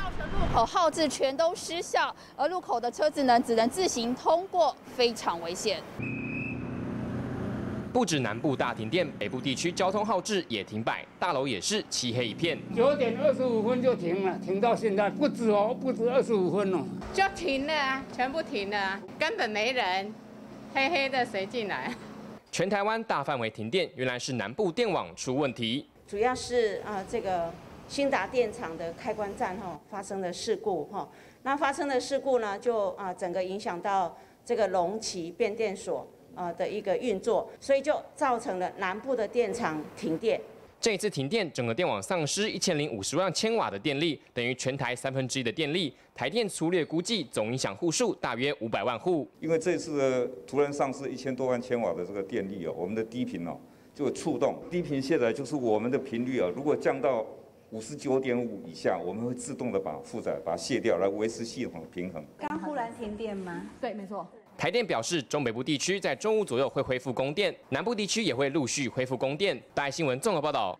造成路口号志全都失效，而路口的车子呢只能自行通过，非常危险。不止南部大停电，北部地区交通号志也停摆，大楼也是漆黑一片。九点二十五分就停了，停到现在不止哦，不止二十五分哦，就停了啊，全部停了，根本没人，黑黑的谁进来？全台湾大范围停电，原来是南部电网出问题，主要是啊这个新达电厂的开关站哈发生了事故哈，那发生的事故呢就啊整个影响到这个龙旗变电所。啊的一个运作，所以就造成了南部的电厂停电。这一次停电，整个电网丧失一千零五十万千瓦的电力，等于全台三分之一的电力。台电粗略估计，总影响户数大约五百万户。因为这次突然丧失一千多万千瓦的这个电力哦，我们的低频哦就会触动。低频现在就是我们的频率啊，如果降到五十九点五以下，我们会自动的把负载把它卸掉，来维持系统的平衡。刚忽然停电吗？对，没错。台电表示，中北部地区在中午左右会恢复供电，南部地区也会陆续恢复供电。大爱新闻综合报道。